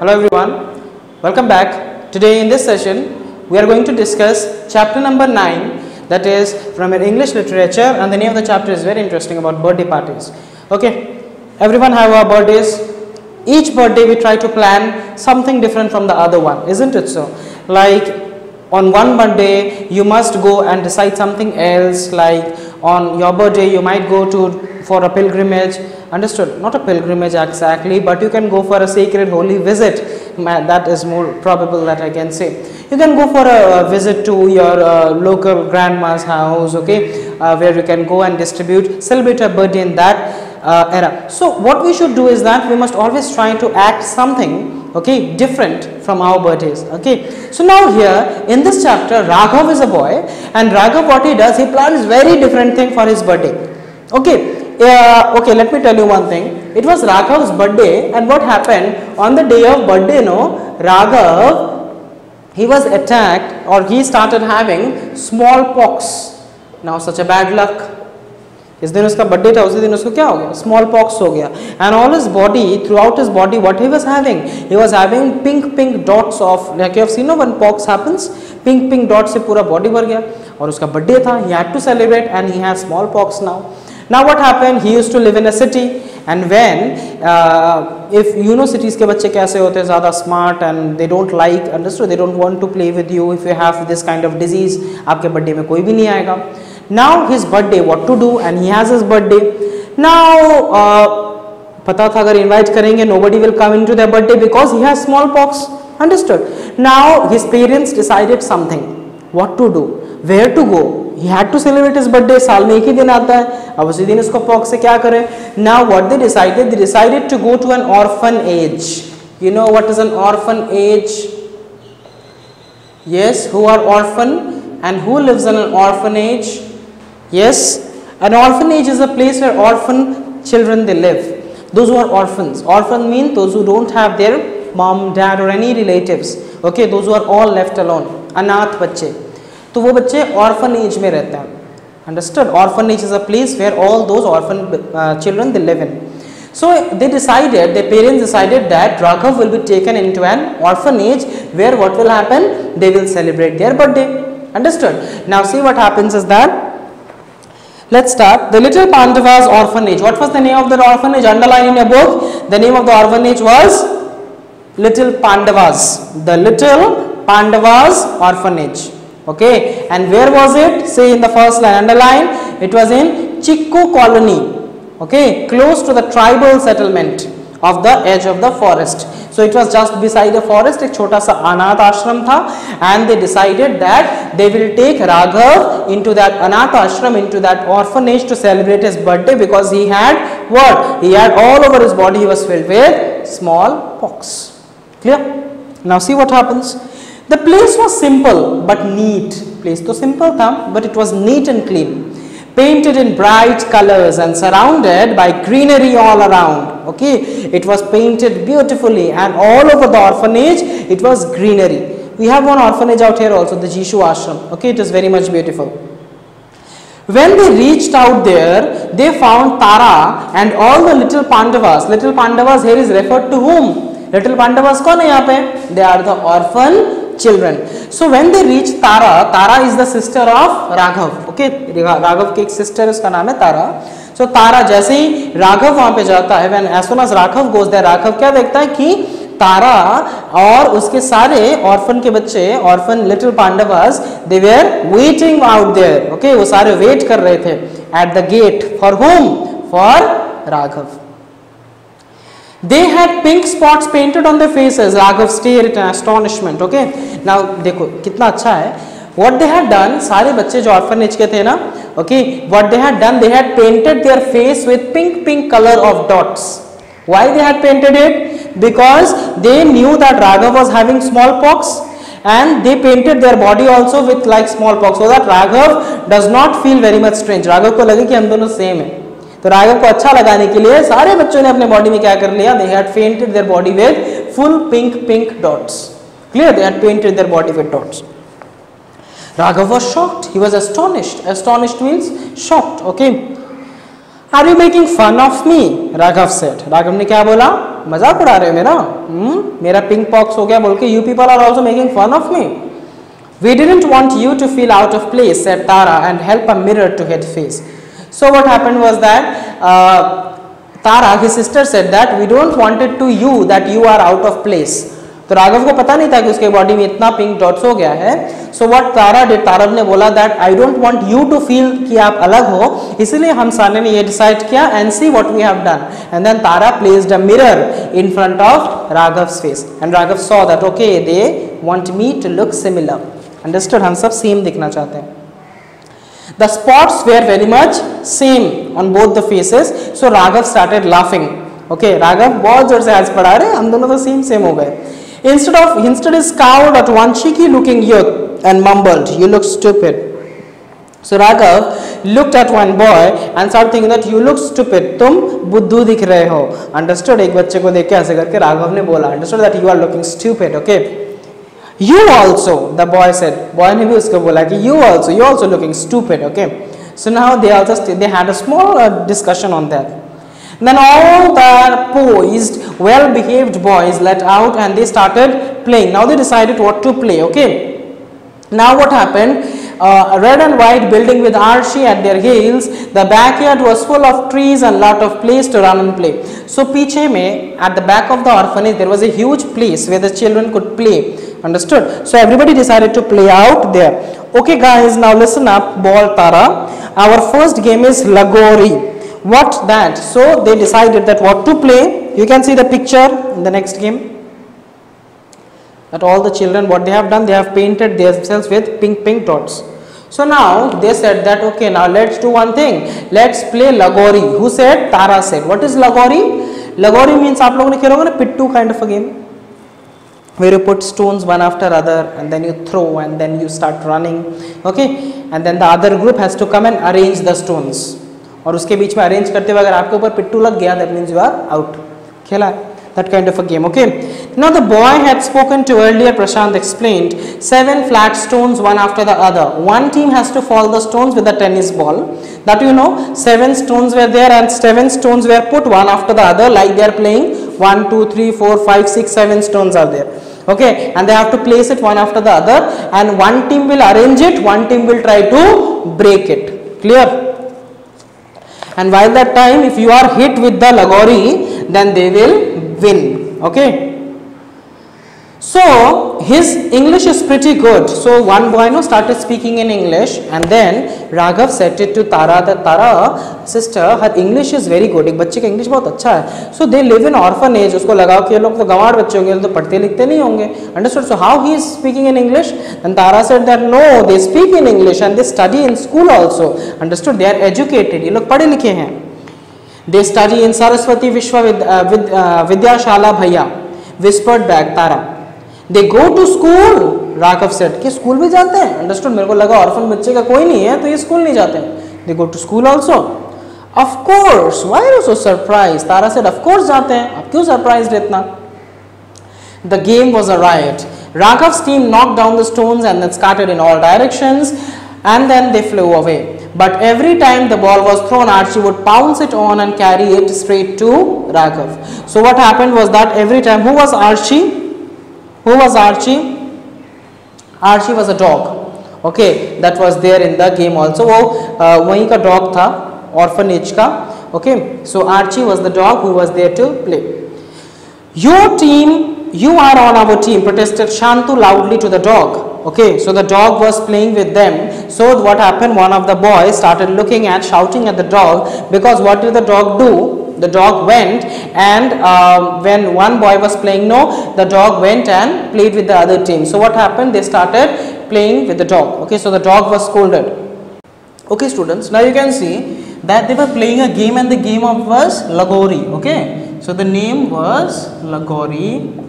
Hello everyone, welcome back. Today in this session, we are going to discuss chapter number 9 that is from an English literature and the name of the chapter is very interesting about birthday parties. Okay, everyone have our birthdays. Each birthday we try to plan something different from the other one, isn't it so? Like on one birthday you must go and decide something else like on your birthday you might go to for a pilgrimage understood. Not a pilgrimage exactly but you can go for a sacred holy visit. That is more probable that i can say. You can go for a, visit to your uh, local grandma's house okay uh, where you can go and distribute celebrate a birthday in that uh, era. So what we should do is that we must always try to act something okay different from our birthdays okay. So now here in this chapter raghav is a boy and raghav what he does he plans very different thing for his birthday okay uh, okay let me tell you one thing it was raghav's birthday and what happened on the day of birthday no raghav he was attacked or he started having smallpox now such a bad luck इस दिन उसका birthday था उसी दिन उसको क्या हो गया स्मॉल पॉक्स हो गया and all his body through out his body what he was having he was having pink pink dots of like you have seen know when pox happens pink pink dot से पूरा body भर गया और उसका birthday था he had to celebrate and he has small pox now now what happened? He used to live in a city. And when uh, if you know cities ke bacche kaise hote zyada smart and they don't like understood they don't want to play with you if you have this kind of disease aapke birthday mein koi bhi nahi aayega. Now his birthday what to do? And he has his birthday. Now uh, pata tha agar invite karenge nobody will come into their birthday because he has smallpox. Understood? Now his parents decided something. What to do? Where to go? He had to celebrate his birthday साल में एक ही दिन आता है अब उसी दिन इसको पॉक्स से क्या करें now what they decided they decided to go to an orphan age you know what is an orphan age yes who are orphan and who lives in an orphanage yes an orphanage is a place where orphan children they live those who are orphans orphan mean those who don't have their mom dad or any relatives okay those who are all left alone अनाथ बच्चे तो वो बच्चे orphan as में रहते हैं understood orphan as is a place where all those orphan children they live in so they decided their parents decided that raghav will be taken into an orphanage where what will happen they will celebrate their birthday understood now see what happens is that let's start the little pandavas orphanage what was the name of the orphanage underline in your book the name of the orphanage was little pandavas the little pandavas orphanage okay? And where was it? Say in the first line underline it was in chikku colony. Okay? Close to the tribal settlement of the edge of the forest. So it was just beside a forest A chota sa anath ashram tha and they decided that they will take raghav into that anath ashram into that orphanage to celebrate his birthday because he had what? He had all over his body he was filled with small pox clear? Now see what happens. the place was simple but neat place तो simple था but it was neat and clean painted in bright colors and surrounded by greenery all around okay it was painted beautifully and all over the orphanage it was greenery we have one orphanage out here also the jishu ashram okay it is very much beautiful when they reached out there they found tara and all the little pandavas little pandavas here is referred to whom little pandavas कौन है यहाँ पे they are the orphan children. So, when they reached tara tara is the sister of raghav. Okay? Raghav की एक sister उसका नाम है तारा so तारा जैसे ही राघव वहाँ पे जाता है when, as soon as Raghav goes there Raghav क्या देखता है कि तारा और उसके सारे ऑर्फन के बच्चे orphan little Pandavas they were waiting out there okay वो सारे वेट कर रहे थे at the gate for home for Raghav they had pink spots painted on their faces raghav stared in astonishment okay now देखो कितना अच्छा है what they had done सारे बच्चे जो orphanage के थे ना okay what they had done they had painted their face with pink pink color of dots why they had painted it because they knew that raghav was having smallpox and they painted their body also with like smallpox so that raghav does not feel very much strange raghav ko lage ki hum dono same hai तो राघव को अच्छा लगाने के लिए सारे बच्चों ने अपने बॉडी में क्या कर लिया they had painted their body with full pink pink dots clear they had painted their body with dots Raghav was shocked. He was astonished. Astonished means shocked. Okay. Are you making fun of me Raghav said Raghav ने क्या बोला मज़ाक उड़ा रहे हो मेरा hmm? मेरा pink pox हो गया बोल के you people are also making fun of me We didn't want you to feel out of place, said Tara, and help a mirror to his face. So what happened was that uh, Tara, his sister, said that we don't want it to you that you are out of place. तो राघव को पता नहीं था कि उसके body में इतना pink dots हो गया है। So what Tara did Tara ने बोला that I don't want you to feel कि आप अलग हो इसलिए हम सारे ने ये डिसाइड किया and see what we have done and then Tara placed a mirror in front of Raghav face and Raghav saw that okay they want me to look similar understood हम सब सेम दिखना चाहते हैं। The spots were very much same on both the faces. So Raghav started laughing. Okay, Raghav बहुत ज़ोर से हंस पड़ा रहे हम दोनों तो सेम सेम हो गए Instead of instead he scowled at one cheeky looking youth and mumbled, "You look stupid." So Raghav looked at one boy and started thinking that you look stupid. तुम बुद्धू दिख रहे हो. Understood? एक बच्चे को देख के ऐसे करके राघव ने बोला. Understood that you are looking stupid. Okay. You also, the boy said, boy in Hebrew is like you also, you also looking stupid, okay. So now they also they had a small uh, discussion on that. Then all the poised, well-behaved boys let out and they started playing. Now they decided what to play, okay. Now what happened? uh, red and white building with archie at their heels. The backyard was full of trees and lot of place to run and play. So piche mein, at the back of the orphanage, there was a huge place where the children could play. Understood? So everybody decided to play out there. Okay guys, now listen up, ball tara. Our first game is Lagori. What that? So they decided that what to play. You can see the picture in the next game that all the children what they have done they have painted themselves with pink pink dots so now they said that okay now let's do one thing let's play lagori who said tara said what is lagori lagori means आप लोगों ने खेला होगा ना पिट्टू kind of a game where you put stones one after other and then you throw and then you start running okay and then the other group has to come and arrange the stones और उसके बीच में arrange करते हुए अगर आपके ऊपर पिट्टू लग गया that means you are out खेला है that kind of a game okay? Now the boy had spoken to earlier prashant explained seven flat stones one after the other. One team has to fall the stones with a tennis ball. That you know seven stones were there and seven stones were put one after the other like they are playing. One two three four five six seven stones are there okay? And they have to place it one after the other and one team will arrange it one team will try to break it. Clear? And while that time if you are hit with the lagori then they will win okay so his english is pretty good so one boy no started speaking in english and then raghav said it to tara that tara sister her english is very good एक बच्चे का English बहुत अच्छा है so they live in orphanage उसको लगाओ कि ये लोग तो गंवार बच्चे होंगे तो पढ़ते लिखते नहीं होंगे understood so how he is speaking in english and tara said that no they speak in english and they study in school also understood they are educated ये लोग पढ़े लिखे हैं दे स्टडी इन सरस्वती विश्व विद्याशाला भैया whispered bag Tara they go to school Raghav set के school भी जाते हैं अंडरस्टूड मेरे को लगा ऑर्फन बच्चे का कोई नहीं है तो ये स्कूल नहीं जाते they go to school also of course why also surprise Tara set of course जाते हैं अब क्यों सरप्राइज़ इतना the game was a right Raghav steam knock down the stone and scattered in all direction and then they flow away But every time the ball was thrown, Archie would pounce it on and carry it straight to Raghav. So what happened was that every time, who was Archie? Who was Archie? Archie was a dog. Okay, that was there in the game also. वो uh, वहीं का dog था orphanage का. Okay, so Archie was the dog who was there to play. Your team, you are on our team, protested Shantu loudly to the dog. Okay, so the dog was playing with them. so what happened? One of the boys started looking at, shouting at the dog because what did the dog do? The dog went and um, when one boy was playing no, the dog went and played with the other team. So what happened? They started playing with the dog. Okay, so the dog was scolded. Okay, students, now you can see that they were playing a game and the game of was Lagori. Okay, so the name was Lagori.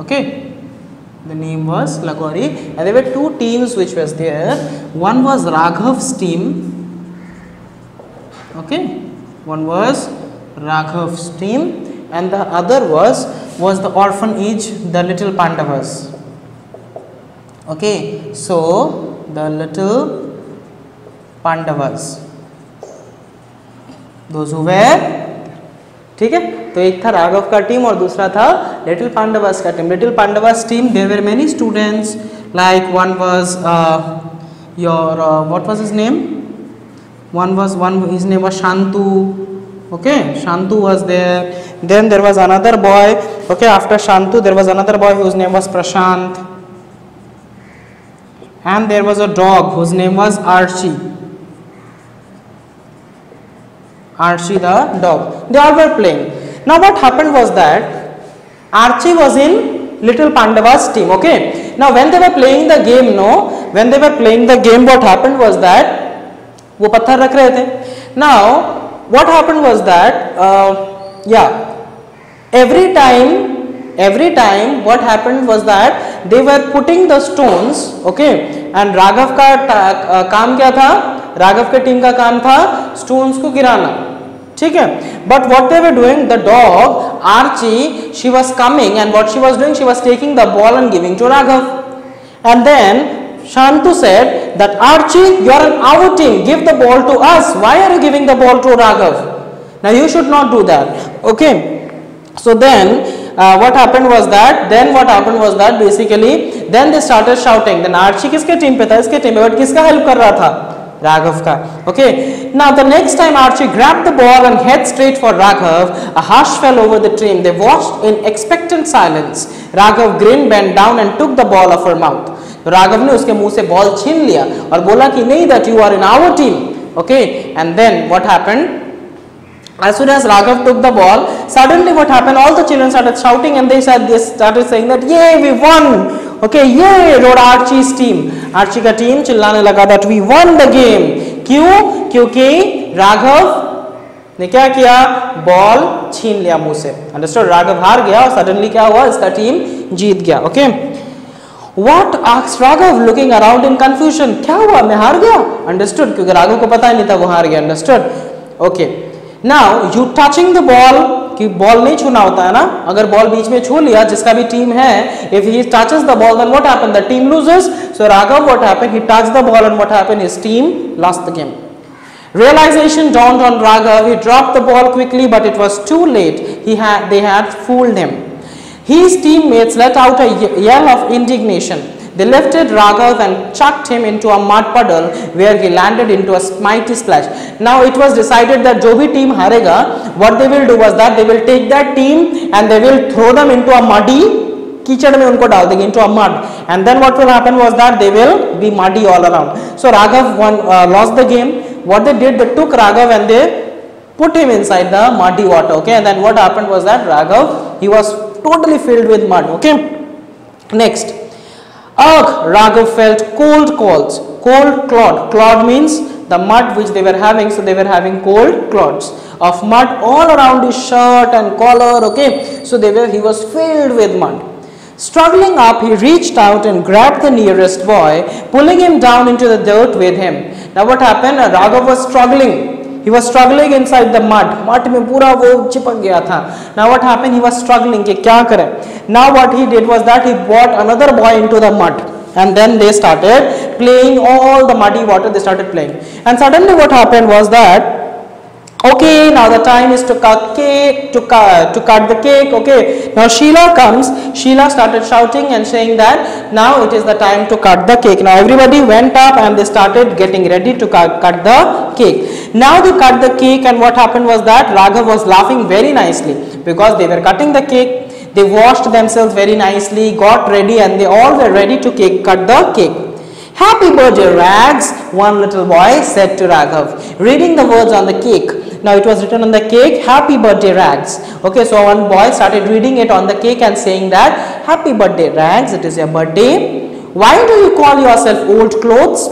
Okay, the name was Lagori, and there were two teams which was there. One was Raghav's team. Okay, one was Raghav's team, and the other was was the orphanage, the little Pandavas. Okay, so the little Pandavas. Those who were ठीक है तो एक था राघव का team और दूसरा था Little Pandava's team. Little Pandava's team, there were many students like one was uh, your, uh, what was his name? One was, one his name was Shantu, okay, Shantu was there. Then there was another boy, okay, after Shantu there was another boy whose name was Prashant. And there was a dog whose name was Archie. Archie the dog. They all were playing. Now what happened was that archie was in little pandava's team okay now when they were playing the game no when they were playing the game what happened was that वो पत्थर रख रहे थे now what happened was that uh, yeah every time every time what happened was that they were putting the stones okay and Raghav का uh, काम क्या था राघव के टीम का काम था स्टोन्स को गिराना ठीक है but what they doing the dog Archie she was coming and what she was doing she was taking the ball and giving to Raghav and then Shantu said that Archie, you are an our team. Give the ball to us. Why are you giving the ball to Raghav? Now you should not do that. Okay. So then uh, what happened was that then what happened was that basically then they started shouting. Then Archie किसके team पे था इसके team पे but किसका help कर रहा था Raghav ka. Okay. Now the next time Archie grabbed the ball and head straight for Raghav, a hush fell over the team. They watched in expectant silence. Raghav grinned, bent down and took the ball off her mouth. तो राघव ने उसके मुंह से ball छीन लिया और बोला कि नहीं that you are in our team okay and then what happened as soon as raghav took the ball suddenly what happened all the children started shouting and they said they started saying that yay we won Okay ये road Archie team Archie का team चिल्लाने लगा that we won the game क्यों? क्योंकि राघव ने क्या किया? Ball छीन लिया मुँह से। अंडरस्टोड राघव हार गया और सडनली क्या हुआ? इसका टीम जीत गया। Okay what asks Raghav looking around in confusion क्या हुआ? मैं हार गया? अंडरस्टोड क्योंकि राघव को पता ही नहीं था वो हार गया। Understood okay now you touching the ball कि बॉल नहीं छूना होता है ना अगर बॉल बीच में छू लिया जिसका भी टीम है if he touches the ball then what happened the team loses so Raghav what happened he touched the ball and what happened his team lost the game realization dawned on Raghav he dropped the ball quickly but it was too late he had they had fooled him his teammates let out a yell of indignation. They lifted Raghav and chucked him into a mud puddle where he landed into a mighty splash. Now it was decided that जो भी team हारेगा, what they will do was that they will take that team and they will throw them into a muddy कीचड़ में उनको डाल देंगे into a mud and then what will happen was that they will be muddy all around. So Raghav won, uh, lost the game. What they did, they took Raghav and they put him inside the muddy water. Okay, and then what happened was that Raghav he was totally filled with mud okay next ugh raghav felt cold clods cold clod. Clod means the mud which they were having. So they were having cold clods of mud all around his shirt and collar okay? So they were he was filled with mud. Struggling up he reached out and grabbed the nearest boy pulling him down into the dirt with him. Now what happened? Raghav was struggling he was struggling in side the mud mud में पूरा वो चिपक गया था ना what happen he was struggling कि क्या करें ना what he did was that he what another boy in to the mud and then they started playing all the muddy water they started playing and suddenly what happened was that okay now the time is to cut cake to cut to cut the cake. Okay now sheila comes. Sheila started shouting and saying that now it is the time to cut the cake. Now everybody went up and they started getting ready to cut, cut the cake. Now they cut the cake and what happened was that raghav was laughing very nicely because they were cutting the cake. They washed themselves very nicely got ready and they all were ready to cake, cut the cake Happy birthday, Rags, one little boy said to Raghav, reading the words on the cake. Now it was written on the cake, Happy birthday, Rags. Okay, so one boy started reading it on the cake and saying that, Happy birthday, Rags, it is your birthday. Why do you call yourself old clothes?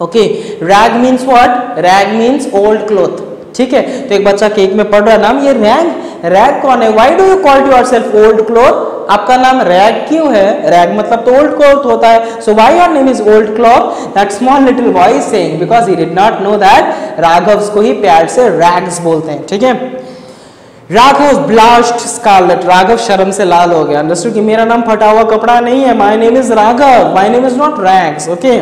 Okay, rag means what? Rag means old cloth. ठीक है तो एक बच्चा cake में पढ़ रहा है नाम ये रैग रैग कौन है? Why do you call to your self old cloth आपका नाम रैग क्यों है? रैग मतलब तो ओल्ड क्लोथ होता है। So why your name is old cloth that small little boy saying because he did not know that Raghav को ही प्यार से रैग्स बोलते हैं, ठीक है? राघव ब्लास्ट स्कारलेट राघव शर्म से लाल हो गया। अंडरस्टूड कि मेरा नाम फटा हुआ कपड़ा नहीं है। My name is Raghav my name is not rags okay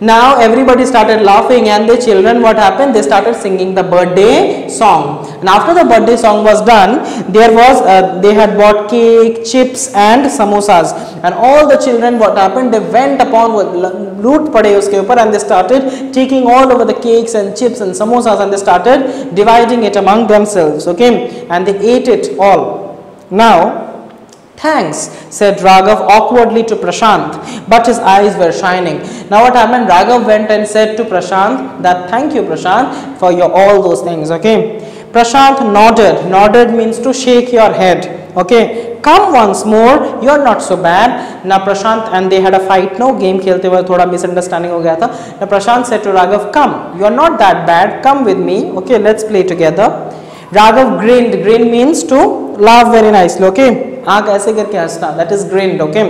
Now everybody started laughing and the children what happened? They started singing the birthday song. And after the birthday song was done, there was uh, they had bought cake, chips and samosas. And all the children what happened? They went upon loot pade uske upar and they started taking all over the cakes and chips and samosas and they started dividing it among themselves. Okay, and they ate it all. Now Thanks, said Raghav awkwardly to Prashant, but his eyes were shining. Now what happened? Raghav went and said to Prashant that thank you Prashant for your all those things, okay. Prashant nodded. Nodded means to shake your head, okay. Come once more, you are not so bad. Now Prashant and they had a fight, no game khelte were thoda misunderstanding ho gaya tha. Now Prashant said to Raghav, come, you are not that bad, come with me, okay, let's play together. Raghav grinned. Grin means to laugh very nicely, okay that is grinned okay?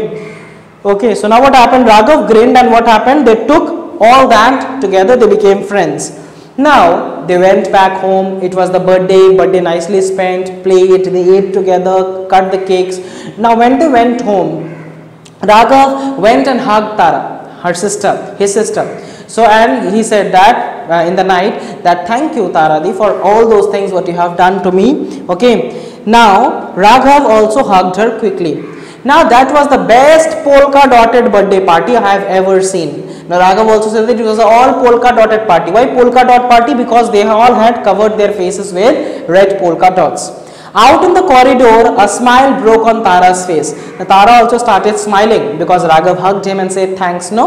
Okay so now what happened? Raghav grinned and what happened? They took all that together they became friends. Now they went back home it was the birthday birthday nicely spent played they ate together cut the cakes. Now when they went home raghav went and hugged tara her sister his sister. So and he said that uh, in the night that thank you Taradi for all those things what you have done to me. Okay now Raghav also hugged her quickly. Now that was the best polka dotted birthday party I have ever seen. Now Raghav also said that it was all polka dotted party. Why polka dot party? Because they all had covered their faces with red polka dots. Out in the corridor, a smile broke on Tara's face. Now Tara also started smiling because Raghav hugged him and said thanks no.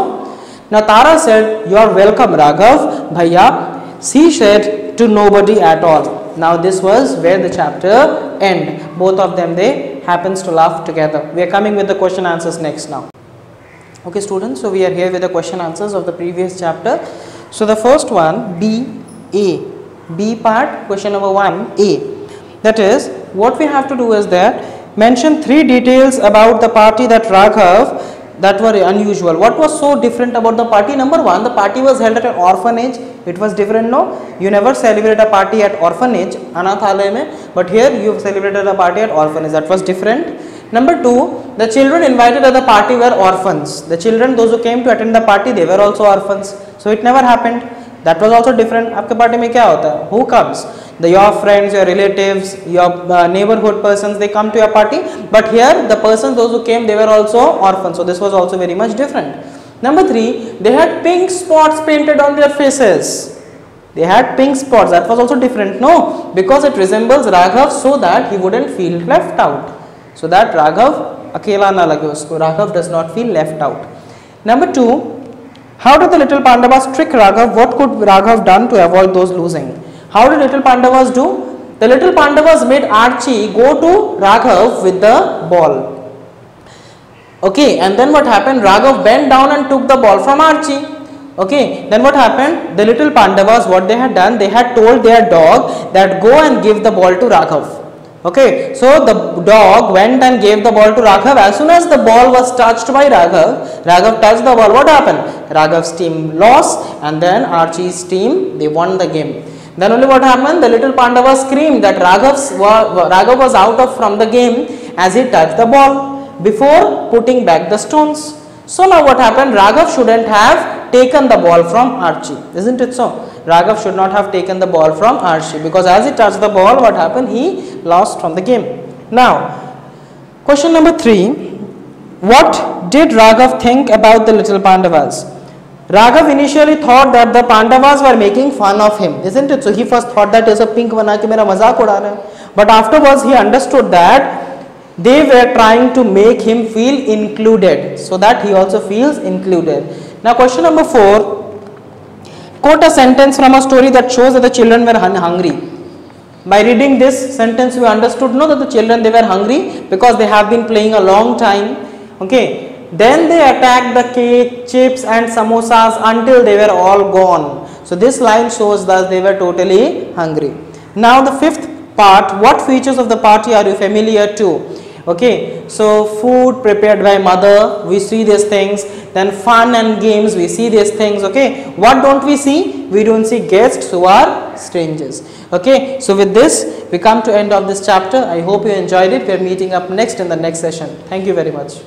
Now Tara said you are welcome Raghav, bhaiya. She said to nobody at all. Now this was where the chapter end. Both of them they happens to laugh together. We are coming with the question answers next now. Okay students, so we are here with the question answers of the previous chapter. So the first one B A B part question number 1 A that is what we have to do is that mention three details about the party that Raghav that were unusual. What was so different about the party? Number one, the party was held at an orphanage. It was different, no? You never celebrate a party at orphanage, anathalaya mein, but here you celebrated a party at orphanage. That was different. Number two, the children invited at the party were orphans. The children, those who came to attend the party, they were also orphans. So it never happened. That was also different. आपके party में क्या होता है? Who comes? The your friends your relatives your uh, neighborhood persons they come to your party. But here the persons those who came they were also orphans. So this was also very much different. Number 3 they had pink spots painted on their faces. They had pink spots. That was also different no? Because it resembles raghav so that he wouldn't feel left out. So that raghav akela na lage usko. Raghav does not feel left out. Number 2 how did the little pandavas trick raghav? What could raghav done to avoid those losing how did little Pandavas do? The little Pandavas made Archie go to Raghav with the ball. Okay, and then what happened? Raghav bent down and took the ball from Archie. Okay, then what happened? The little Pandavas, what they had done, they had told their dog that go and give the ball to Raghav. Okay, so the dog went and gave the ball to Raghav. As soon as the ball was touched by Raghav, Raghav touched the ball. What happened? Raghav's team lost and then Archie's team, they won the game. Then only what happened? The little Pandava screamed that Raghav's, Raghav was out of from the game as he touched the ball before putting back the stones. So now what happened? Raghav shouldn't have taken the ball from Archie. Isn't it so? Raghav should not have taken the ball from Archie because as he touched the ball, what happened? He lost from the game. Now, question number three. What did Raghav think about the little Pandavas? Raghav initially thought that the Pandavas were making fun of him, isn't it? So he first thought that is a pink bana ke mera mazak uda raha But afterwards he understood that they were trying to make him feel included so that he also feels included. Now question number 4. Quote a sentence from a story that shows that the children were hungry. By reading this sentence we understood no that the children they were hungry because they have been playing a long time. Okay, then they attacked the cake, chips and samosas until they were all gone. So this line shows that they were totally hungry. Now the fifth part, what features of the party are you familiar to? Okay, so food prepared by mother, we see these things. Then fun and games, we see these things. Okay, what don't we see? We don't see guests who are strangers. Okay, so with this, we come to end of this chapter. I hope you enjoyed it. We are meeting up next in the next session. Thank you very much.